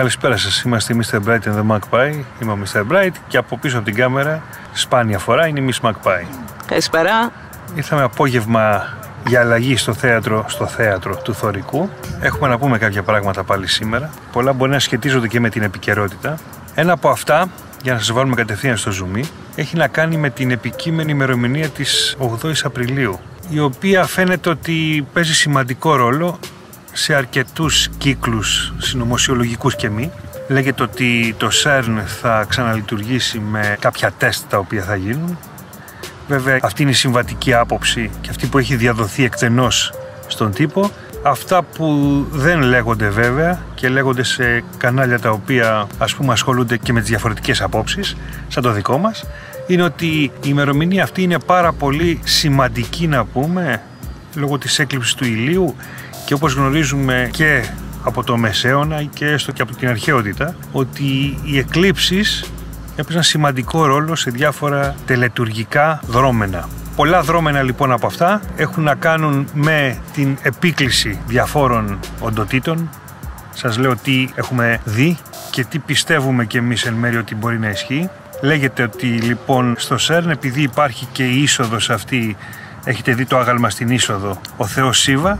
Καλησπέρα σας, είμαστε η Mr. Bright and the Magpie. Είμαι ο Mr. Bright και από πίσω από την κάμερα, σπάνια φορά, είναι η Miss Magpie. Καλησπέρα. Ήρθαμε απόγευμα για αλλαγή στο θέατρο, στο θέατρο του Θωρικού. Έχουμε να πούμε κάποια πράγματα πάλι σήμερα. Πολλά μπορεί να σχετίζονται και με την επικαιρότητα. Ένα από αυτά, για να σας βάλουμε κατευθείαν στο zoom, έχει να κάνει με την επικείμενη ημερομηνία της 8ης Απριλίου, η οποία φαίνεται ότι παίζει σημαντικό ρόλο σε αρκετούς κύκλους συνωμοσιολογικούς και μη. Λέγεται ότι το CERN θα ξαναλειτουργήσει με κάποια τεστ τα οποία θα γίνουν. Βέβαια αυτή είναι η συμβατική άποψη και αυτή που έχει διαδοθεί εκτενώς στον τύπο. Αυτά που δεν λέγονται βέβαια και λέγονται σε κανάλια τα οποία ας πούμε ασχολούνται και με τις διαφορετικές απόψεις, σαν το δικό μας, είναι ότι η ημερομηνία αυτή είναι πάρα πολύ σημαντική να πούμε λόγω της έκλειψης του ηλίου και όπως γνωρίζουμε και από το Μεσαίωνα και έστω και από την αρχαιότητα ότι οι εκλήψεις έπαιζαν σημαντικό ρόλο σε διάφορα τελετουργικά δρόμενα. Πολλά δρόμενα λοιπόν από αυτά έχουν να κάνουν με την επίκληση διαφόρων οντοτήτων. Σας λέω τι έχουμε δει και τι πιστεύουμε και εμείς εν μέρει ότι μπορεί να ισχύει. Λέγεται ότι λοιπόν στο ΣΕΡΝ επειδή υπάρχει και η είσοδος αυτή, έχετε δει το άγαλμα στην είσοδο, ο Θεός Σίβα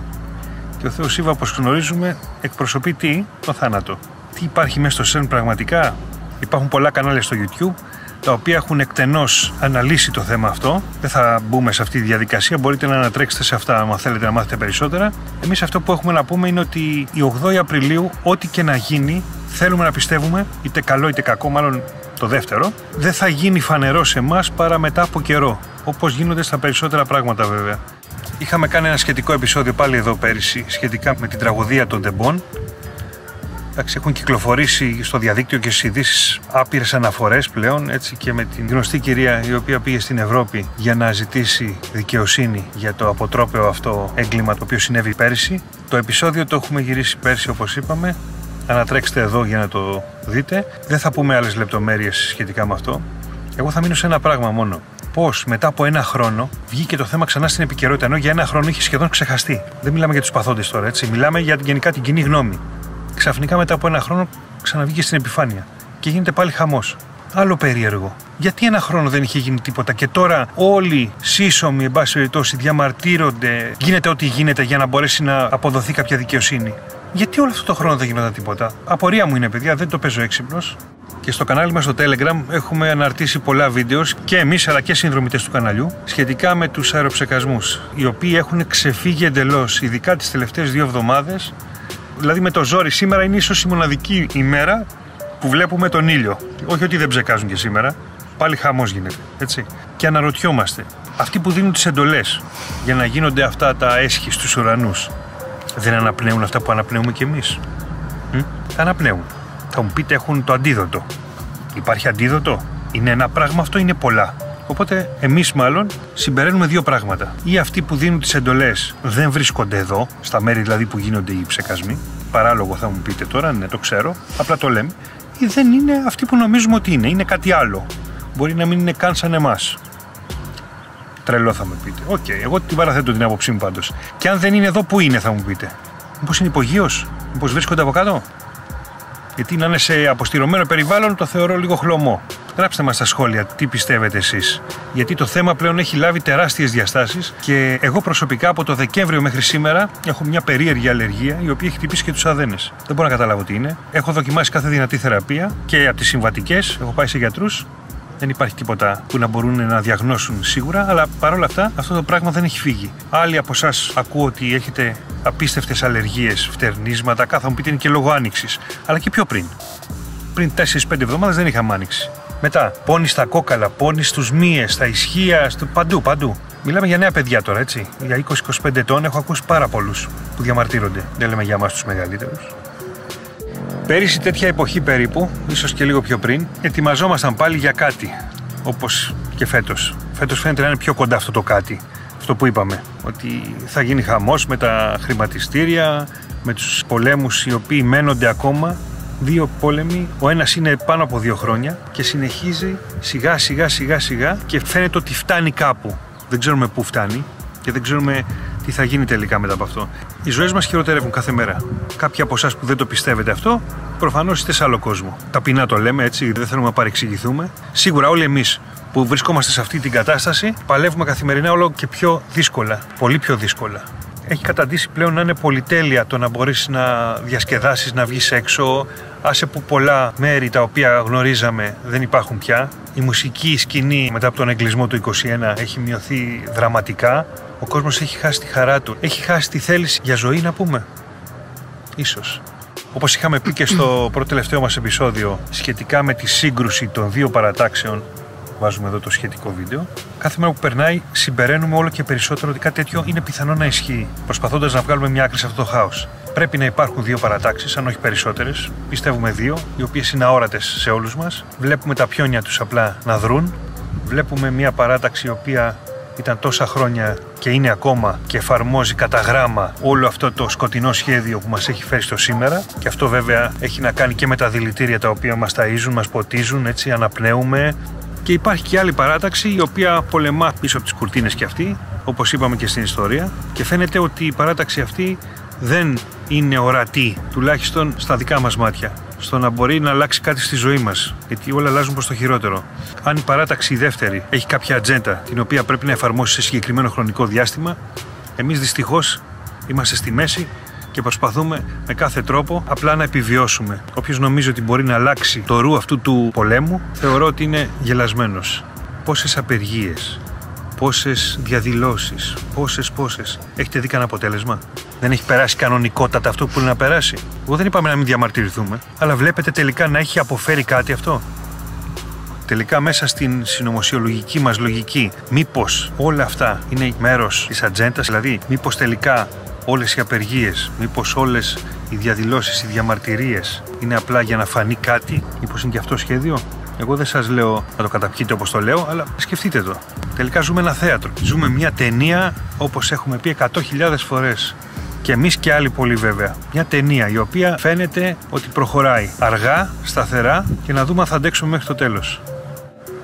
και ο Θεός Σίβα όπως γνωρίζουμε εκπροσωπεί τι, το θάνατο. Τι υπάρχει μέσα στο ΣΕΡΝ πραγματικά; Υπάρχουν πολλά κανάλια στο YouTube τα οποία έχουν εκτενώς αναλύσει το θέμα αυτό. Δεν θα μπούμε σε αυτή τη διαδικασία, μπορείτε να ανατρέξετε σε αυτά αν θέλετε να μάθετε περισσότερα. Εμείς αυτό που έχουμε να πούμε είναι ότι η 8η Απριλίου, ό,τι και να γίνει, θέλουμε να πιστεύουμε, είτε καλό είτε κακό, μάλλον το δεύτερο, δεν θα γίνει φανερό σε εμάς παρά μετά από καιρό. Όπως γίνονται στα περισσότερα πράγματα βέβαια. Είχαμε κάνει ένα σχετικό επεισόδιο πάλι εδώ πέρυσι σχετικά με την τραγωδία των Τεμπών. Εντάξει, έχουν κυκλοφορήσει στο διαδίκτυο και στις ειδήσεις άπειρες αναφορές πλέον έτσι, και με την γνωστή κυρία η οποία πήγε στην Ευρώπη για να ζητήσει δικαιοσύνη για το αποτρόπαιο αυτό έγκλημα το οποίο συνέβη πέρυσι. Το επεισόδιο το έχουμε γυρίσει πέρσι όπως είπαμε. Ανατρέξτε εδώ για να το δείτε. Δεν θα πούμε άλλες λεπτομέρειες σχετικά με αυτό. Εγώ θα μείνω σε ένα πράγμα μόνο πώς μετά από ένα χρόνο βγήκε το θέμα ξανά στην επικαιρότητα, ενώ για ένα χρόνο είχε σχεδόν ξεχαστεί. Δεν μιλάμε για τους παθόντες τώρα, έτσι. Μιλάμε για γενικά την κοινή γνώμη. Ξαφνικά μετά από ένα χρόνο ξαναβγήκε στην επιφάνεια και γίνεται πάλι χαμός. Άλλο περίεργο. Γιατί ένα χρόνο δεν είχε γίνει τίποτα και τώρα όλοι σύσσωμοι, εν πάση περιπτώσει, διαμαρτύρονται, γίνεται ό,τι γίνεται για να μπορέσει να αποδοθεί κάποια δικαιοσύνη. Γιατί όλο αυτό το χρόνο δεν γινόταν τίποτα. Απορία μου είναι, παιδιά, δεν το παίζω έξυπνος. Και στο κανάλι μας στο Telegram έχουμε αναρτήσει πολλά βίντεος και εμείς αλλά και συνδρομητές του καναλιού σχετικά με τους αεροψεκασμούς οι οποίοι έχουν ξεφύγει εντελώς ειδικά τις τελευταίες δύο εβδομάδες. Δηλαδή με το ζόρι σήμερα είναι ίσως η μοναδική ημέρα που βλέπουμε τον ήλιο. Όχι ότι δεν ψεκάζουν και σήμερα πάλι χαμός γίνεται έτσι. Και αναρωτιόμαστε αυτοί που δίνουν τις εντολές για να γίνονται αυτά τα έσχη στους ουρανούς δεν αναπνέουν αυτά που αναπνέουμε κι εμείς; Μ; αναπνέουν θα μου πείτε έχουν το αντίδοτο. Υπάρχει αντίδοτο; Είναι ένα πράγμα αυτό, είναι πολλά. Οπότε εμείς μάλλον συμπεραίνουμε δύο πράγματα. Ή αυτοί που δίνουν τις εντολές δεν βρίσκονται εδώ, στα μέρη δηλαδή που γίνονται οι ψεκασμοί. Παράλογο θα μου πείτε τώρα, ναι, το ξέρω, απλά το λέμε. Ή δεν είναι αυτοί που νομίζουμε ότι είναι, είναι κάτι άλλο. Μπορεί να μην είναι καν σαν εμάς. Τρελό θα μου πείτε. OK, okay, εγώ την παραθέτω την άποψή μου πάντως. Και αν δεν είναι εδώ, πού είναι, θα μου πείτε. Μήπως είναι υπογείω, Μήπως βρίσκονται από κάτω; Γιατί να είναι σε αποστηρωμένο περιβάλλον το θεωρώ λίγο χλωμό. Γράψτε μας στα σχόλια τι πιστεύετε εσείς. Γιατί το θέμα πλέον έχει λάβει τεράστιες διαστάσεις και εγώ προσωπικά από το Δεκέμβριο μέχρι σήμερα έχω μια περίεργη αλλεργία η οποία έχει χτυπήσει και τους αδένες. Δεν μπορώ να καταλάβω τι είναι. Έχω δοκιμάσει κάθε δυνατή θεραπεία και από τις συμβατικές, έχω πάει σε γιατρούς δεν υπάρχει τίποτα που να μπορούν να διαγνώσουν σίγουρα, αλλά παρόλα αυτά αυτό το πράγμα δεν έχει φύγει. Άλλοι από εσάς ακούω ότι έχετε απίστευτες αλλεργίες, φτερνίσματα, κάθε μου πείτε είναι και λόγω άνοιξης. Αλλά και πιο πριν. Πριν 4-5 εβδομάδες δεν είχαμε άνοιξη. Μετά, πόνοι στα κόκαλα, πόνοι στους μύες, στα ισχύα, στο... παντού, παντού. Μιλάμε για νέα παιδιά τώρα, έτσι. Για 20-25 ετών έχω ακούσει πάρα πολλούς που διαμαρτύρονται. Δεν λέμε για εμάς τους μεγαλύτερους. Πέρυσι τέτοια εποχή περίπου, ίσως και λίγο πιο πριν, ετοιμαζόμασταν πάλι για κάτι, όπως και φέτος. Φέτος φαίνεται να είναι πιο κοντά αυτό το κάτι, αυτό που είπαμε, ότι θα γίνει χαμός με τα χρηματιστήρια, με τους πολέμους οι οποίοι μένονται ακόμα, δύο πόλεμοι, ο ένας είναι πάνω από δύο χρόνια και συνεχίζει σιγά σιγά σιγά σιγά και φαίνεται ότι φτάνει κάπου. Δεν ξέρουμε πού φτάνει και δεν ξέρουμε τι θα γίνει τελικά μετά από αυτό. Οι ζωές μας χειροτερεύουν κάθε μέρα. Κάποιοι από εσάς που δεν το πιστεύετε αυτό, προφανώς είστε σε άλλο κόσμο. Ταπεινά το λέμε έτσι, δεν θέλουμε να παρεξηγηθούμε. Σίγουρα όλοι εμείς που βρισκόμαστε σε αυτή την κατάσταση παλεύουμε καθημερινά όλο και πιο δύσκολα. Πολύ πιο δύσκολα έχει καταντήσει πλέον να είναι πολυτέλεια το να μπορείς να διασκεδάσεις, να βγεις έξω. Άσε που πολλά μέρη τα οποία γνωρίζαμε δεν υπάρχουν πια. Η μουσική σκηνή μετά από τον εγκλισμό του 21 έχει μειωθεί δραματικά. Ο κόσμος έχει χάσει τη χαρά του. Έχει χάσει τη θέληση για ζωή να πούμε. Ίσως. Όπως είχαμε πει και στο πρώτο τελευταίο μας επεισόδιο σχετικά με τη σύγκρουση των δύο παρατάξεων βάζουμε εδώ το σχετικό βίντεο. Κάθε μέρα που περνάει, συμπεραίνουμε όλο και περισσότερο ότι κάτι τέτοιο είναι πιθανό να ισχύει, προσπαθώντας να βγάλουμε μια άκρη σε αυτό το χάος. Πρέπει να υπάρχουν δύο παρατάξεις, αν όχι περισσότερες. Πιστεύουμε δύο, οι οποίες είναι αόρατες σε όλους μας. Βλέπουμε τα πιόνια τους απλά να δρούν. Βλέπουμε μια παράταξη η οποία ήταν τόσα χρόνια και είναι ακόμα και εφαρμόζει κατά γράμμα όλο αυτό το σκοτεινό σχέδιο που μας έχει φέρει στο σήμερα. Και αυτό βέβαια έχει να κάνει και με τα δηλητήρια τα οποία μας ταΐζουν, μας ποτίζουν, έτσι αναπνέουμε, και υπάρχει και άλλη παράταξη η οποία πολεμά πίσω από τις κουρτίνες και αυτή, όπως είπαμε και στην ιστορία. Και φαίνεται ότι η παράταξη αυτή δεν είναι ορατή, τουλάχιστον στα δικά μας μάτια στο να μπορεί να αλλάξει κάτι στη ζωή μας. Γιατί όλα αλλάζουν προς το χειρότερο. Αν η παράταξη η δεύτερη έχει κάποια ατζέντα την οποία πρέπει να εφαρμόσει σε συγκεκριμένο χρονικό διάστημα, εμείς δυστυχώς είμαστε στη μέση και προσπαθούμε με κάθε τρόπο απλά να επιβιώσουμε. Όποιος νομίζει ότι μπορεί να αλλάξει το ρου αυτού του πολέμου, θεωρώ ότι είναι γελασμένος. Πόσες απεργίες, πόσες διαδηλώσεις, πόσες πόσες. Έχετε δει κανένα αποτέλεσμα; Δεν έχει περάσει κανονικότατα αυτό που είναι να περάσει. Εγώ δεν είπαμε να μην διαμαρτυρηθούμε, αλλά βλέπετε τελικά να έχει αποφέρει κάτι αυτό. Τελικά μέσα στην συνωμοσιολογική μας λογική, μήπως όλα αυτά είναι μέρος της ατζέντας, δηλαδή μήπως τελικά όλες οι απεργίες, μήπως όλες οι διαδηλώσεις, οι διαμαρτυρίες είναι απλά για να φανεί κάτι, μήπως είναι και αυτό σχέδιο; Εγώ δεν σας λέω να το καταπιείτε όπως το λέω, αλλά σκεφτείτε το. Τελικά ζούμε ένα θέατρο. Ζούμε μια ταινία όπως έχουμε πει 100.000 φορές. Και εμείς και άλλοι πολύ βέβαια. Μια ταινία η οποία φαίνεται ότι προχωράει αργά, σταθερά και να δούμε αν θα αντέξουμε μέχρι το τέλος.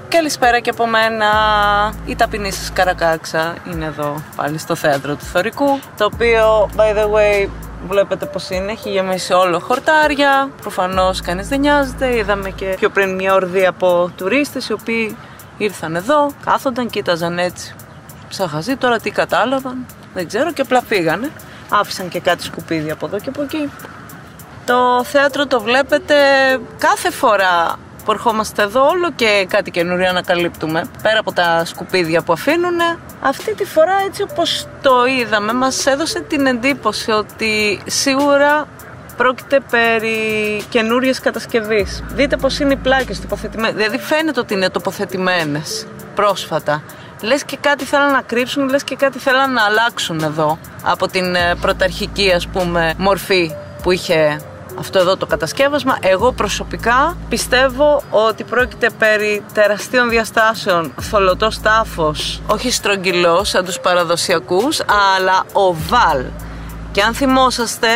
Καλησπέρα και από μένα. Η ταπεινή σας Καρακάξα είναι εδώ πάλι στο θέατρο του Θωρικού το οποίο, by the way, βλέπετε πως είναι, έχει γεμίσει όλο χορτάρια προφανώς κανείς δεν νοιάζεται. Είδαμε και πιο πριν μια ορδή από τουρίστες οι οποίοι ήρθαν εδώ κάθονταν, κοίταζαν έτσι ψαχαζί, τώρα τι κατάλαβαν δεν ξέρω και απλά φύγανε. Άφησαν και κάτι σκουπίδια από εδώ και από εκεί. Το θέατρο το βλέπετε κάθε φορά που ερχόμαστε εδώ όλο και κάτι καινούριο ανακαλύπτουμε. Πέρα από τα σκουπίδια που αφήνουν, αυτή τη φορά έτσι όπως το είδαμε μας έδωσε την εντύπωση ότι σίγουρα πρόκειται περί καινούριε κατασκευής. Δείτε πώς είναι οι πλάκες τοποθετημένες. Δηλαδή φαίνεται ότι είναι τοποθετημένες πρόσφατα. Λες και κάτι θέλουν να κρύψουν, λες και κάτι θέλουν να αλλάξουν εδώ από την ε, πρωταρχική ας πούμε μορφή που είχε αυτό εδώ το κατασκεύασμα. Εγώ προσωπικά πιστεύω ότι πρόκειται περί τεραστίων διαστάσεων θολωτός τάφος, όχι στρογγυλός σαν τους παραδοσιακούς, αλλά οβάλ. Και αν θυμόσαστε,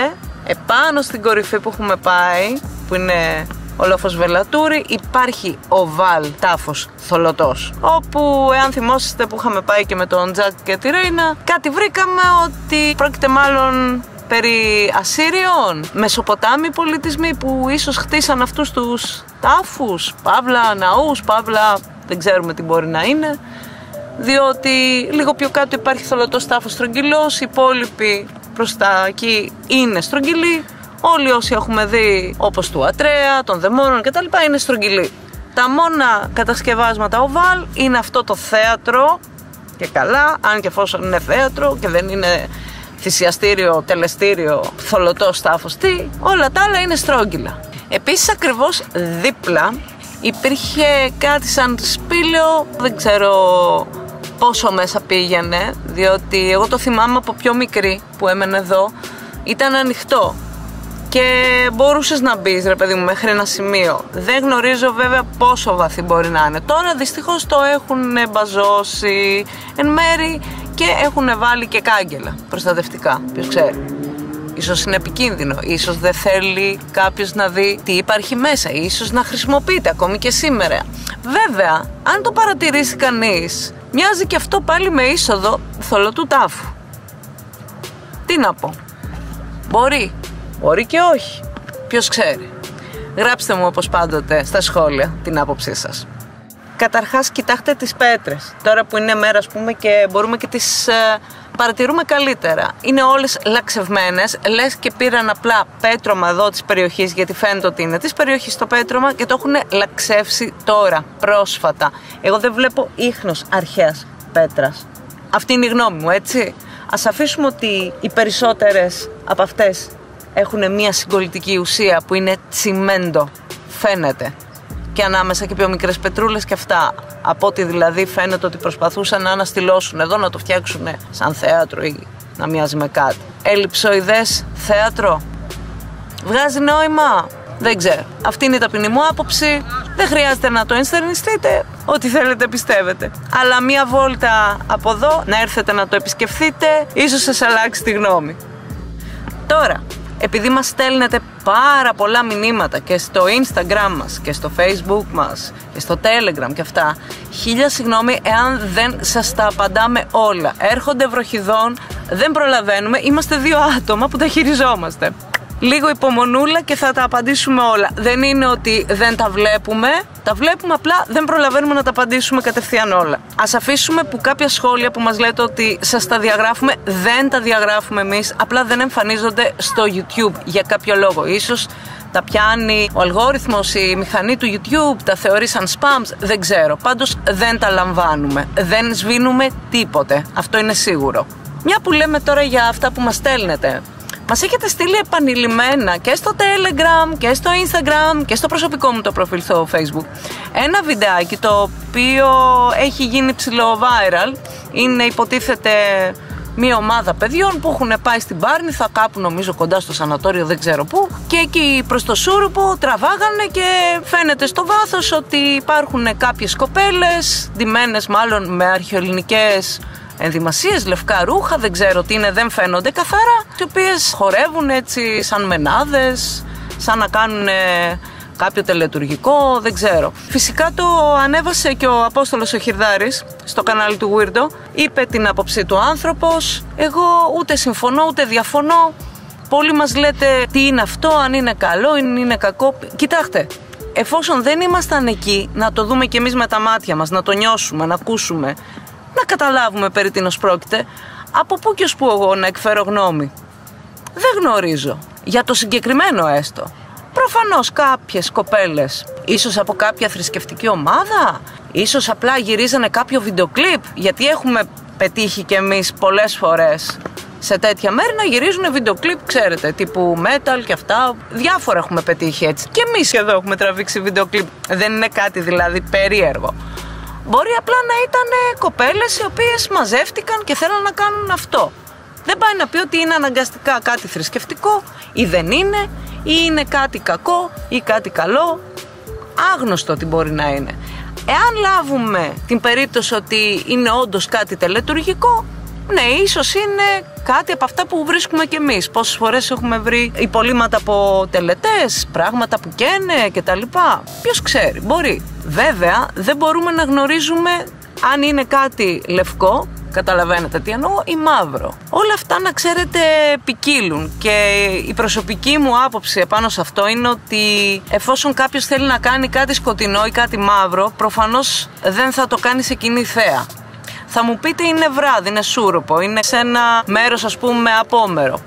επάνω στην κορυφή που έχουμε πάει, που είναι ο λόφος Βελατούρη, υπάρχει οβάλ τάφος θολωτός. Όπου, εάν θυμόσαστε που είχαμε πάει και με τον Τζακ και τη Ρέινα, κάτι βρήκαμε ότι πρόκειται μάλλον περί Ασσύριων, Μεσοποτάμοι πολιτισμοί που ίσως χτίσαν αυτούς τους τάφους, παύλα, ναούς, παύλα, δεν ξέρουμε τι μπορεί να είναι. Διότι λίγο πιο κάτω υπάρχει θολωτός τάφος στρογγυλός, οι υπόλοιποι προς τα εκεί είναι στρογγυλοί. Όλοι όσοι έχουμε δει όπως του Ατρέα, των Δαιμόνων κτλ. είναι στρογγυλοί. Τα μόνα κατασκευάσματα οβάλ είναι αυτό το θέατρο και καλά, αν και εφόσον είναι θέατρο και δεν είναι θυσιαστήριο, τελεστήριο, θολωτό τάφος, τι, όλα τα άλλα είναι στρόγγυλα. Επίσης ακριβώς δίπλα υπήρχε κάτι σαν σπήλαιο, δεν ξέρω πόσο μέσα πήγαινε, διότι εγώ το θυμάμαι από πιο μικρή που έμενε εδώ, ήταν ανοιχτό και μπορούσες να μπεις, ρε παιδί μου, μέχρι ένα σημείο. Δεν γνωρίζω βέβαια πόσο βαθύ μπορεί να είναι. Τώρα δυστυχώς το έχουν μπαζώσει εν μέρη και έχουν βάλει και κάγκελα προστατευτικά. Ποιος ξέρει. Ίσως είναι επικίνδυνο, ίσως δεν θέλει κάποιος να δει τι υπάρχει μέσα, ίσως να χρησιμοποιείται ακόμη και σήμερα. Βέβαια, αν το παρατηρήσει κανείς, μοιάζει και αυτό πάλι με είσοδο θολωτού τάφου. Τι να πω. Μπορεί. Μπορεί και όχι. Ποιος ξέρει. Γράψτε μου όπως πάντοτε στα σχόλια την άποψή σας. Καταρχάς κοιτάξτε τις πέτρες. Τώρα που είναι μέρα ας πούμε και μπορούμε και τις ε, παρατηρούμε καλύτερα. Είναι όλες λαξευμένες, λες και πήραν απλά πέτρωμα εδώ της περιοχής γιατί φαίνεται ότι είναι της περιοχής το πέτρωμα και το έχουν λαξεύσει τώρα, πρόσφατα. Εγώ δεν βλέπω ίχνος αρχαίας πέτρας. Αυτή είναι η γνώμη μου, έτσι. Ας αφήσουμε ότι οι περισσότερες από αυτές έχουν μια συγκολητική ουσία που είναι τσιμέντο. Φαίνεται. Και ανάμεσα και πιο μικρές πετρούλες και αυτά. Από ό,τι δηλαδή φαίνεται ότι προσπαθούσαν να αναστηλώσουν εδώ, να το φτιάξουν σαν θέατρο ή να μοιάζει με κάτι. Ελλειψοειδές θέατρο. Βγάζει νόημα. Δεν ξέρω. Αυτή είναι η ταπεινή μου άποψη. Δεν χρειάζεται να το ενστερνιστείτε. Ό,τι θέλετε πιστεύετε. Αλλά μία βόλτα από εδώ να έρθετε να το επισκεφθείτε, ίσως σας αλλάξει τη γνώμη. Τώρα, επειδή μας στέλνετε πάρα πολλά μηνύματα και στο Instagram μας και στο Facebook μας και στο Telegram και αυτά χίλια συγγνώμη εάν δεν σας τα απαντάμε όλα. Έρχονται βροχιδών, δεν προλαβαίνουμε είμαστε δύο άτομα που τα χειριζόμαστε λίγο υπομονούλα και θα τα απαντήσουμε όλα. Δεν είναι ότι δεν τα βλέπουμε, τα βλέπουμε απλά δεν προλαβαίνουμε να τα απαντήσουμε κατευθείαν όλα. Α αφήσουμε που κάποια σχόλια που μας λέτε ότι σας τα διαγράφουμε, δεν τα διαγράφουμε εμείς, απλά δεν εμφανίζονται στο YouTube για κάποιο λόγο. Ίσως τα πιάνει ο αλγόριθμος, η μηχανή του YouTube, τα θεωρεί σαν spams, δεν ξέρω. Πάντως δεν τα λαμβάνουμε, δεν σβήνουμε τίποτε, αυτό είναι σίγουρο. Μια που λέμε τώρα για αυτά που μας στέλνετε, Μας έχετε στείλει επανειλημμένα και στο Telegram και στο Instagram και στο προσωπικό μου το προφίλ στο Facebook ένα βιντεάκι το οποίο έχει γίνει ψηλό viral. Είναι υποτίθεται μια ομάδα παιδιών που έχουν πάει στην θα κάπου νομίζω κοντά στο σανατόριο, δεν ξέρω πού. Και εκεί προς το Σούρουπο τραβάγανε και φαίνεται στο βάθος ότι υπάρχουν κάποιες κοπέλες, ντυμένες μάλλον με αρχαιοελληνικές ενδυμασίες, λευκά ρούχα, δεν ξέρω τι είναι, δεν φαίνονται καθαρά. Οι οποίες χορεύουν έτσι σαν μενάδες, σαν να κάνουν κάποιο τελετουργικό, δεν ξέρω. Φυσικά το ανέβασε και ο Απόστολος ο Χιρδάρης στο κανάλι του Weirdo. Είπε την άποψή του άνθρωπος. Εγώ ούτε συμφωνώ ούτε διαφωνώ. Πολλοί μας λέτε τι είναι αυτό, αν είναι καλό, αν είναι κακό. Κοιτάξτε, εφόσον δεν ήμασταν εκεί να το δούμε κι εμείς με τα μάτια μας, να το νιώσουμε, να ακούσουμε, να καταλάβουμε περί τίνος πρόκειται. Από πού και ως πού εγώ να εκφέρω γνώμη. Δεν γνωρίζω. Για το συγκεκριμένο έστω. Προφανώς κάποιες κοπέλες, ίσως από κάποια θρησκευτική ομάδα, ίσως απλά γυρίζανε κάποιο βιντεοκλίπ, γιατί έχουμε πετύχει κι εμείς πολλές φορές σε τέτοια μέρη να γυρίζουν βιντεοκλίπ, ξέρετε, τύπου metal και αυτά. Διάφορα έχουμε πετύχει έτσι. Και εμείς εδώ έχουμε τραβήξει βιντεοκλίπ. Δεν είναι κάτι δηλαδή περίεργο. Μπορεί απλά να ήταν κοπέλες οι οποίες μαζεύτηκαν και θέλουν να κάνουν αυτό. Δεν πάει να πει ότι είναι αναγκαστικά κάτι θρησκευτικό ή δεν είναι ή είναι κάτι κακό ή κάτι καλό. Άγνωστο τι μπορεί να είναι. Εάν λάβουμε την περίπτωση ότι είναι όντως κάτι τελετουργικό, ναι, ίσως είναι κάτι από αυτά που βρίσκουμε κι εμείς. Πόσες φορές έχουμε βρει υπολείμματα από τελετές, πράγματα που καίνε κτλ. Ποιος ξέρει, μπορεί. Βέβαια, δεν μπορούμε να γνωρίζουμε αν είναι κάτι λευκό, καταλαβαίνετε τι εννοώ, ή μαύρο. Όλα αυτά να ξέρετε ποικίλουν και η προσωπική μου άποψη επάνω σε αυτό είναι ότι εφόσον κάποιος θέλει να κάνει κάτι σκοτεινό ή κάτι μαύρο, προφανώς δεν θα το κάνει σε κοινή θέα. Θα μου πείτε είναι βράδυ, είναι σούροπο, είναι σε ένα μέρος ας πούμε απόμερο.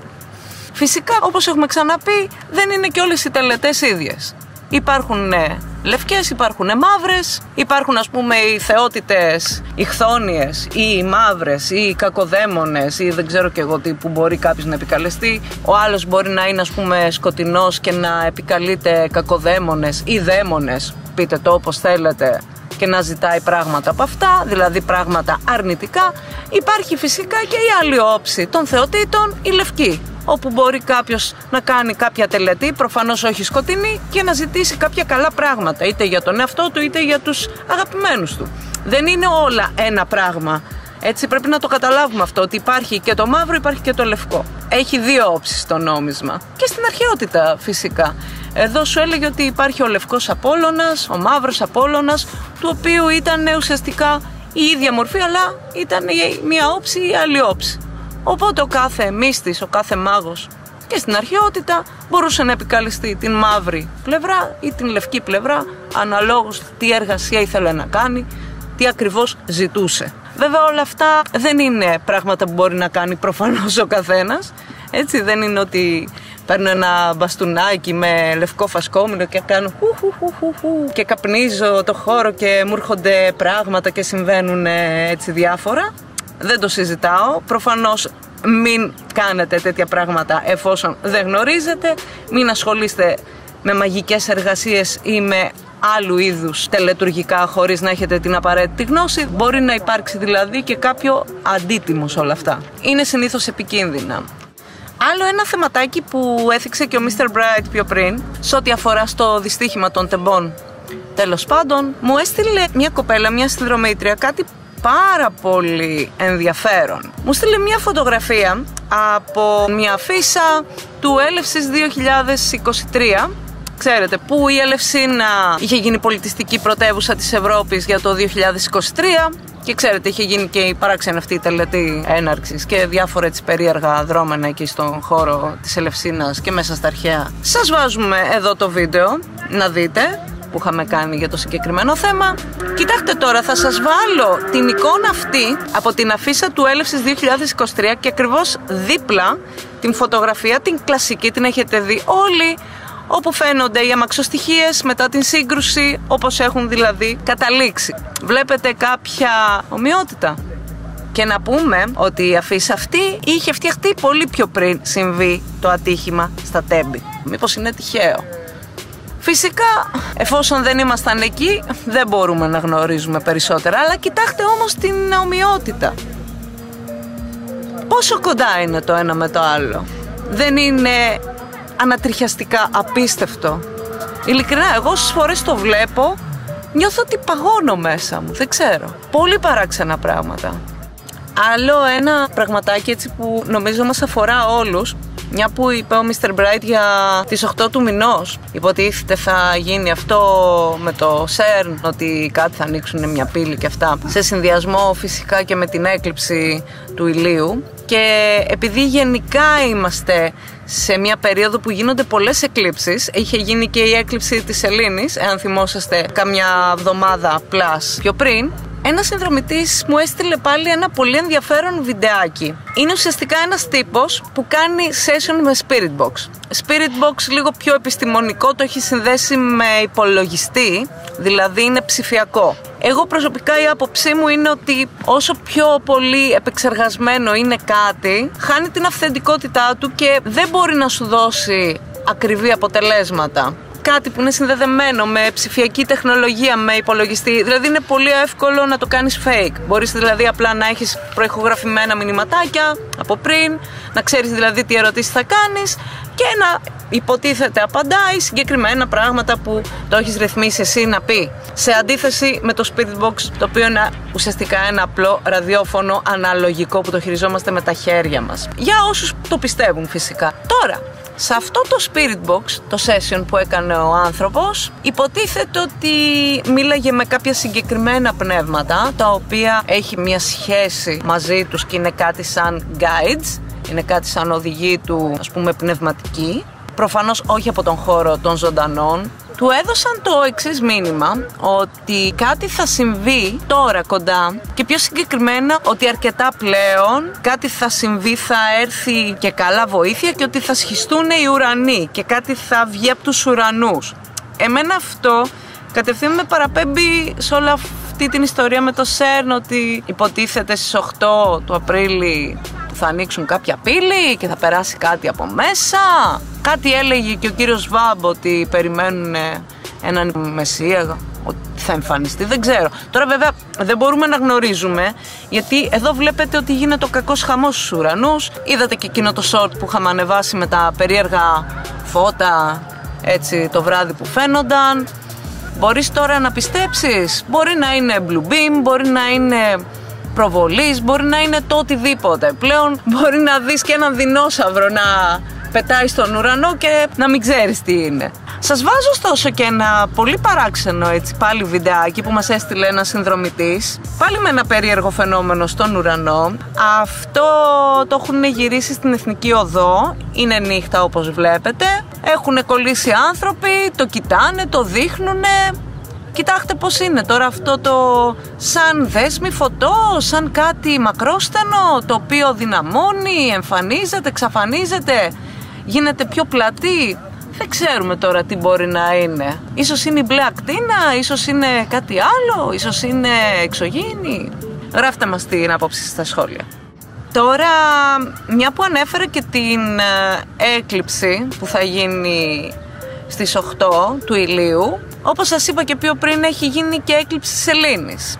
Φυσικά όπως έχουμε ξαναπεί δεν είναι και όλες οι τελετές ίδιες. Υπάρχουν ναι, λευκές, υπάρχουν μαύρες, υπάρχουν ας πούμε οι θεότητες, οι χθόνιες ή οι μαύρες ή οι κακοδαίμονες ή δεν ξέρω και εγώ τι που μπορεί κάποιος να επικαλεστεί. Ο άλλος μπορεί να είναι ας πούμε σκοτεινός και να επικαλείται κακοδαίμονες ή δαίμονες, πείτε το όπως θέλετε και να ζητάει πράγματα από αυτά, δηλαδή πράγματα αρνητικά, υπάρχει φυσικά και η άλλη όψη των θεοτήτων, η λευκή όπου μπορεί κάποιος να κάνει κάποια τελετή, προφανώς όχι σκοτεινή, και να ζητήσει κάποια καλά πράγματα, είτε για τον εαυτό του είτε για τους αγαπημένους του. Δεν είναι όλα ένα πράγμα. Έτσι πρέπει να το καταλάβουμε αυτό, ότι υπάρχει και το μαύρο, υπάρχει και το λευκό. Έχει δύο όψεις το νόμισμα. Και στην αρχαιότητα φυσικά. Εδώ σου έλεγε ότι υπάρχει ο λευκός Απόλλωνας, ο μαύρος Απόλλωνας, του οποίου ήταν ουσιαστικά η ίδια μορφή, αλλά ήταν μία όψη ή άλλη όψη. Οπότε ο κάθε μύστης, ο κάθε μάγος και στην αρχαιότητα μπορούσε να επικαλεστεί την μαύρη πλευρά ή την λευκή πλευρά αναλόγως τι εργασία ήθελε να κάνει, τι ακριβώς ζητούσε. Βέβαια όλα αυτά δεν είναι πράγματα που μπορεί να κάνει προφανώς ο καθένας. Έτσι δεν είναι ότι παίρνω ένα μπαστούνάκι με λευκό φασκόμινο και κάνω χου, χου, χου, χου, χου και καπνίζω το χώρο και μου έρχονται πράγματα και συμβαίνουν έτσι διάφορα. Δεν το συζητάω. Προφανώς μην κάνετε τέτοια πράγματα εφόσον δεν γνωρίζετε. Μην ασχολείστε με μαγικές εργασίες ή με άλλου είδους τελετουργικά χωρίς να έχετε την απαραίτητη γνώση. Μπορεί να υπάρξει δηλαδή και κάποιο αντίτιμο σε όλα αυτά. Είναι συνήθως επικίνδυνα. Άλλο ένα θεματάκι που έθιξε και ο Mr. Bright πιο πριν, σε ό,τι αφορά στο δυστύχημα των τεμπών. Τέλος πάντων, μου έστειλε μια κοπέλα, μια συνδρομήτρια, κάτι πάρα πολύ ενδιαφέρον. Μου στείλε μια φωτογραφία από μια φύσα του έλευσης 2023 Ξέρετε, που η Ελευσίνα είχε γίνει πολιτιστική πρωτεύουσα της Ευρώπης για το 2023 και ξέρετε, είχε γίνει και η παράξενη αυτή η τελετή έναρξης και διάφορα έτσι περίεργα δρόμενα εκεί στον χώρο της Ελευσίνας και μέσα στα αρχαία. Σας βάζουμε εδώ το βίντεο να δείτε που είχαμε κάνει για το συγκεκριμένο θέμα. Κοιτάξτε τώρα, θα σας βάλω την εικόνα αυτή από την αφίσα του Έλευσης 2023 και ακριβώς δίπλα την φωτογραφία, την κλασική, την έχετε δει όλοι όπου φαίνονται οι αμαξοστοιχίες μετά την σύγκρουση όπως έχουν δηλαδή καταλήξει. Βλέπετε κάποια ομοιότητα; Και να πούμε ότι η αφίσα αυτή είχε φτιαχτεί πολύ πιο πριν συμβεί το ατύχημα στα Τέμπη. Μήπως είναι τυχαίο; Φυσικά, εφόσον δεν ήμασταν εκεί, δεν μπορούμε να γνωρίζουμε περισσότερα. Αλλά κοιτάξτε όμως την ομοιότητα. Πόσο κοντά είναι το ένα με το άλλο. Δεν είναι ανατριχιαστικά απίστευτο. Ειλικρινά, εγώ όσες φορές το βλέπω, νιώθω ότι παγώνω μέσα μου. Δεν ξέρω. Πολύ παράξενα πράγματα. Άλλο ένα πραγματάκι έτσι που νομίζω μας αφορά όλους μια που είπε ο Mr. Bright για τις 8 του μηνός υποτίθεται θα γίνει αυτό με το CERN ότι κάτι θα ανοίξουν μια πύλη και αυτά σε συνδυασμό φυσικά και με την έκλειψη του ηλίου και επειδή γενικά είμαστε σε μια περίοδο που γίνονται πολλές εκλήψεις είχε γίνει και η έκλειψη της Ελλήνης εάν θυμόσαστε καμιά εβδομάδα plus πιο πριν ένα συνδρομητής μου έστειλε πάλι ένα πολύ ενδιαφέρον βιντεάκι. Είναι ουσιαστικά ένας τύπος που κάνει session με Spirit Box. Spirit Box λίγο πιο επιστημονικό, το έχει συνδέσει με υπολογιστή, δηλαδή είναι ψηφιακό. Εγώ προσωπικά η άποψή μου είναι ότι όσο πιο πολύ επεξεργασμένο είναι κάτι, χάνει την αυθεντικότητά του και δεν μπορεί να σου δώσει ακριβή αποτελέσματα κάτι που είναι συνδεδεμένο με ψηφιακή τεχνολογία, με υπολογιστή. Δηλαδή είναι πολύ εύκολο να το κάνεις fake. Μπορείς δηλαδή απλά να έχεις προεχογραφημένα μηνυματάκια από πριν, να ξέρεις δηλαδή τι ερωτήσεις θα κάνεις και να υποτίθεται απαντάει συγκεκριμένα πράγματα που το έχεις ρυθμίσει εσύ να πει. Σε αντίθεση με το Speedbox, το οποίο είναι ουσιαστικά ένα απλό ραδιόφωνο αναλογικό που το χειριζόμαστε με τα χέρια μας. Για όσους το πιστεύουν φυσικά. Τώρα, σε αυτό το Spirit Box, το session που έκανε ο άνθρωπος, υποτίθεται ότι μίλαγε με κάποια συγκεκριμένα πνεύματα, τα οποία έχει μια σχέση μαζί τους και είναι κάτι σαν guides, είναι κάτι σαν οδηγή του, ας πούμε, πνευματική. Προφανώς όχι από τον χώρο των ζωντανών, του έδωσαν το εξής μήνυμα ότι κάτι θα συμβεί τώρα κοντά και πιο συγκεκριμένα ότι αρκετά πλέον κάτι θα συμβεί, θα έρθει και καλά βοήθεια και ότι θα σχιστούν οι ουρανοί και κάτι θα βγει από τους ουρανούς. Εμένα αυτό κατευθείαν με παραπέμπει σε όλη αυτή την ιστορία με το ΣΕΡΝ ότι υποτίθεται στις 8 του Απρίλη θα ανοίξουν κάποια πύλη και θα περάσει κάτι από μέσα. Κάτι έλεγε και ο κύριος Βάμπ ότι περιμένουν έναν μεσία ότι θα εμφανιστεί, δεν ξέρω. Τώρα βέβαια δεν μπορούμε να γνωρίζουμε γιατί εδώ βλέπετε ότι γίνεται ο κακός χαμός στους ουρανούς. Είδατε και εκείνο το short που είχαμε ανεβάσει με τα περίεργα φώτα έτσι το βράδυ που φαίνονταν. Μπορείς τώρα να πιστέψεις, μπορεί να είναι blue beam, μπορεί να είναι προβολής, μπορεί να είναι το οτιδήποτε. Πλέον μπορεί να δεις και έναν δεινόσαυρο να πετάει στον ουρανό και να μην ξέρεις τι είναι. Σας βάζω ωστόσο και ένα πολύ παράξενο έτσι πάλι βιντεάκι που μας έστειλε ένας συνδρομητής. Πάλι με ένα περίεργο φαινόμενο στον ουρανό. Αυτό το έχουν γυρίσει στην Εθνική Οδό. Είναι νύχτα όπως βλέπετε. Έχουν κολλήσει άνθρωποι, το κοιτάνε, το δείχνουνε Κοιτάξτε πώς είναι τώρα αυτό το σαν δέσμη φωτό, σαν κάτι μακρόστενο το οποίο δυναμώνει, εμφανίζεται, εξαφανίζεται, γίνεται πιο πλατή. Δεν ξέρουμε τώρα τι μπορεί να είναι. Ίσως είναι η μπλε ακτίνα, ίσως είναι κάτι άλλο, ίσως είναι εξωγήινη. Γράφτε μας την άποψη στα σχόλια. Τώρα, μια που ανέφερε και την ε, έκλειψη που θα γίνει στις 8 του ηλίου, όπως σας είπα και πιο πριν έχει γίνει και έκλειψη σελήνης.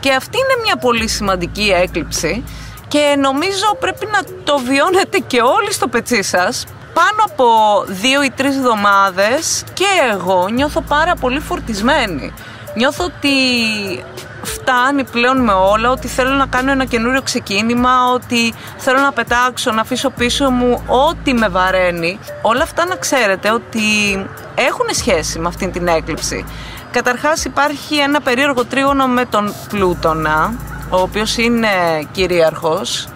Και αυτή είναι μια πολύ σημαντική έκλειψη και νομίζω πρέπει να το βιώνετε και όλοι στο πετσί σας πάνω από δύο ή τρεις εβδομάδες και εγώ νιώθω πάρα πολύ φορτισμένη. Νιώθω ότι φτάνει πλέον με όλα, ότι θέλω να κάνω ένα καινούριο ξεκίνημα, ότι θέλω να πετάξω, να αφήσω πίσω μου ό,τι με βαραίνει. Όλα αυτά να ξέρετε ότι έχουν σχέση με αυτήν την έκλειψη. Καταρχάς υπάρχει ένα περίεργο τρίγωνο με τον Πλούτονα, ο οποίος είναι κυρίαρχος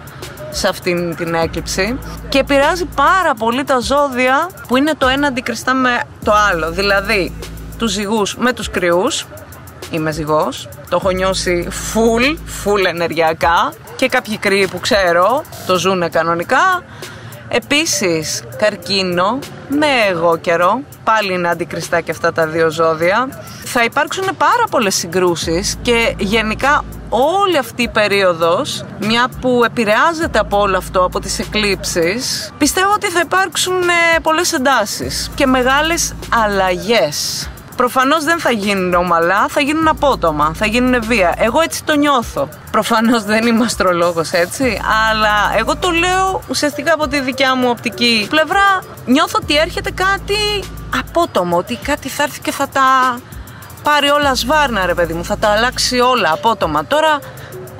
σε αυτήν την έκλειψη και επηρεάζει πάρα πολύ τα ζώδια που είναι το ένα αντικριστά με το άλλο. Δηλαδή, τους ζυγούς με τους κρυούς, είμαι ζυγός, το έχω νιώσει full, full ενεργειακά και κάποιοι κρύοι που ξέρω το ζουνε κανονικά. Επίσης, καρκίνο με εγώ καιρό, πάλι είναι αντικριστά και αυτά τα δύο ζώδια. Θα υπάρξουν πάρα πολλές συγκρούσεις και γενικά όλη αυτή η περίοδος, μια που επηρεάζεται από όλο αυτό, από τις εκλήψεις, πιστεύω ότι θα υπάρξουν ε, πολλές εντάσεις και μεγάλες αλλαγές. Προφανώς δεν θα γίνουν ομαλά, θα γίνουν απότομα, θα γίνουν βία. Εγώ έτσι το νιώθω. Προφανώς δεν είμαι αστρολόγος έτσι, αλλά εγώ το λέω ουσιαστικά από τη δικιά μου οπτική πλευρά. Νιώθω ότι έρχεται κάτι απότομο, ότι κάτι θα έρθει και θα τα πάρει όλα σβάρνα ρε παιδί μου, θα τα αλλάξει όλα απότομα. Τώρα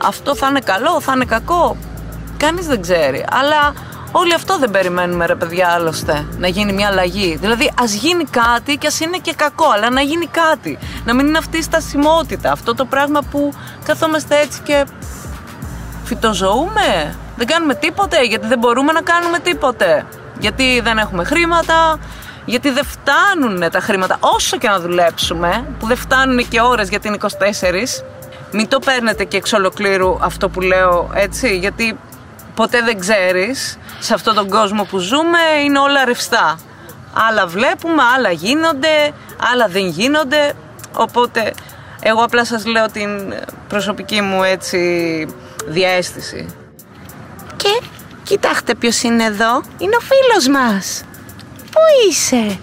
αυτό θα είναι καλό, θα είναι κακό, κανείς δεν ξέρει. Αλλά όλοι αυτό δεν περιμένουμε ρε παιδιά άλλωστε, να γίνει μια αλλαγή. Δηλαδή ας γίνει κάτι και ας είναι και κακό, αλλά να γίνει κάτι. Να μην είναι αυτή η στασιμότητα, αυτό το πράγμα που καθόμαστε έτσι και φυτοζωούμε. Δεν κάνουμε τίποτε γιατί δεν μπορούμε να κάνουμε τίποτε. Γιατί δεν έχουμε χρήματα, γιατί δεν φτάνουν τα χρήματα όσο και να δουλέψουμε, που δεν φτάνουν και ώρες γιατί είναι 24. Μην το παίρνετε και εξ ολοκλήρου αυτό που λέω έτσι, γιατί ποτέ δεν ξέρεις σε αυτόν τον κόσμο που ζούμε είναι όλα ρευστά. Άλλα βλέπουμε, άλλα γίνονται, άλλα δεν γίνονται, οπότε εγώ απλά σας λέω την προσωπική μου έτσι διαίσθηση. Και κοιτάξτε ποιος είναι εδώ, είναι ο φίλος μας. Πού είσαι;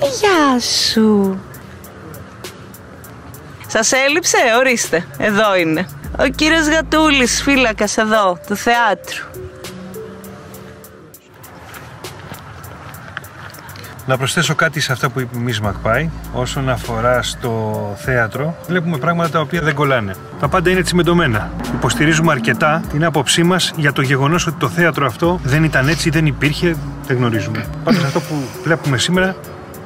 Γεια σου. Σας έλειψε, ορίστε, εδώ είναι. Ο κύριος Γατούλης, φύλακας εδώ, του θεάτρου. Να προσθέσω κάτι σε αυτά που είπε η Miss Μακπάη όσον αφορά στο θέατρο. Βλέπουμε πράγματα τα οποία δεν κολλάνε. Τα πάντα είναι τσιμεντωμένα. Υποστηρίζουμε αρκετά την άποψή μας για το γεγονός ότι το θέατρο αυτό δεν ήταν έτσι, δεν υπήρχε, δεν γνωρίζουμε. Πάντως αυτό που βλέπουμε σήμερα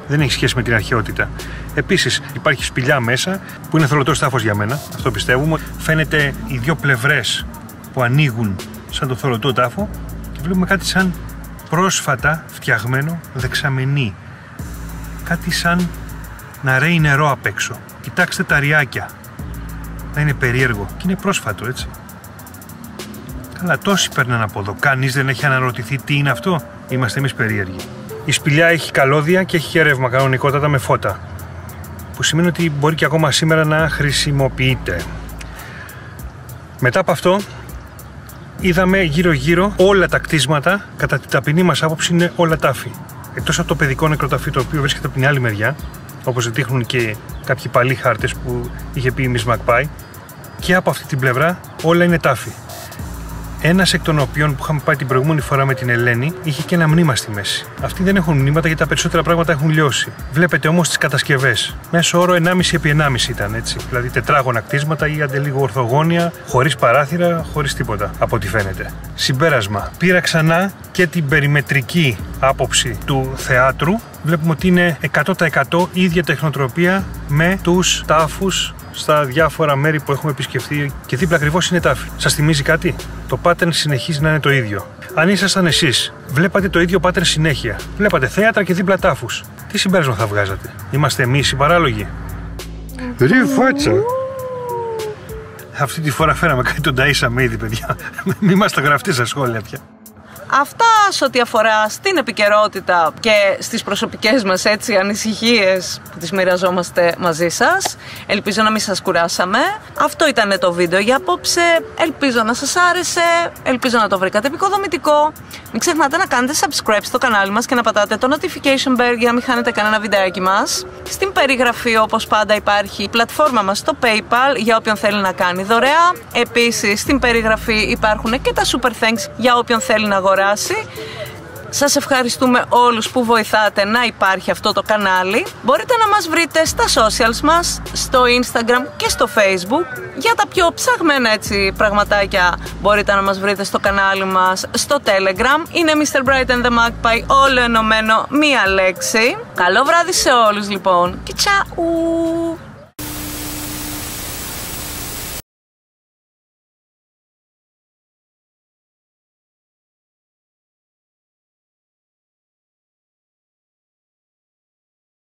δεν έχει σχέση με την αρχαιότητα. Επίσης, υπάρχει σπηλιά μέσα που είναι θολωτό τάφο για μένα. Αυτό πιστεύουμε. Φαίνεται οι δύο πλευρές που ανοίγουν σαν το θολωτό τάφο και βλέπουμε κάτι σαν πρόσφατα φτιαγμένο δεξαμενή. Κάτι σαν να ρέει νερό απ' έξω. Κοιτάξτε τα ριάκια. Να είναι περίεργο. Και είναι πρόσφατο, έτσι. Καλά, τόσοι παίρνουν από εδώ. Κανείς δεν έχει αναρωτηθεί τι είναι αυτό. Είμαστε εμείς περίεργοι. Η σπηλιά έχει καλώδια και έχει και ρεύμα κανονικότατα με φώτα. Που σημαίνει ότι μπορεί και ακόμα σήμερα να χρησιμοποιείται. Μετά από αυτό, είδαμε γύρω-γύρω όλα τα κτίσματα, κατά την ταπεινή μας άποψη είναι όλα τάφη. Εκτός από το παιδικό νεκροταφείο το οποίο βρίσκεται από την άλλη μεριά, όπως δείχνουν και κάποιοι παλιοί χάρτες που είχε πει η Miss Magpie, και από αυτή την πλευρά όλα είναι τάφη. Ένας εκ των οποίων που είχαμε πάει την προηγούμενη φορά με την Ελένη είχε και ένα μνήμα στη μέση. Αυτοί δεν έχουν μνήματα γιατί τα περισσότερα πράγματα έχουν λιώσει. Βλέπετε όμως τις κατασκευές. Μέσω όρο 1,5 επί 1,5 ήταν έτσι. Δηλαδή τετράγωνα κτίσματα ή αντελίγο ορθογόνια, χωρίς παράθυρα, χωρίς τίποτα από ό,τι φαίνεται. Συμπέρασμα. Πήρα ξανά και την περιμετρική άποψη του θεάτρου. Βλέπουμε ότι είναι 100% ίδια τεχνοτροπία με τους τάφους στα διάφορα μέρη που έχουμε επισκεφθεί και δίπλα ακριβώς είναι τάφη. Σας θυμίζει κάτι; Το pattern συνεχίζει να είναι το ίδιο. Αν ήσασταν εσείς, βλέπατε το ίδιο pattern συνέχεια. Βλέπατε θέατρα και δίπλα τάφους. Τι συμπέρασμα θα βγάζατε, Είμαστε εμείς οι παράλογοι; Ρε φάτσα! Αυτή τη φορά φέραμε κάτι τον ταΐσαμε ήδη, παιδιά. Μην είμαστε γραφτεί στα σχόλια πια. Αυτά σε ό,τι αφορά στην επικαιρότητα και στις προσωπικές μας έτσι ανησυχίες που τις μοιραζόμαστε μαζί σας. Ελπίζω να μην σας κουράσαμε. Αυτό ήταν το βίντεο για απόψε. Ελπίζω να σας άρεσε. Ελπίζω να το βρήκατε επικοδομητικό. Μην ξεχνάτε να κάνετε subscribe στο κανάλι μας και να πατάτε το notification bell για να μην χάνετε κανένα βιντεάκι μας. Στην περιγραφή όπως πάντα υπάρχει η πλατφόρμα μας στο PayPal για όποιον θέλει να κάνει δωρεά. Επίσης στην περιγραφή υπάρχουν και τα super thanks για όποιον θέλει να αγοράσει αγοράσει. Σας ευχαριστούμε όλους που βοηθάτε να υπάρχει αυτό το κανάλι. Μπορείτε να μας βρείτε στα socials μας, στο Instagram και στο Facebook. Για τα πιο ψαγμένα έτσι πραγματάκια μπορείτε να μας βρείτε στο κανάλι μας, στο Telegram. Είναι Mr. Bright and the Magpie, όλο ενωμένο, μία λέξη. Καλό βράδυ σε όλους λοιπόν και τσαου!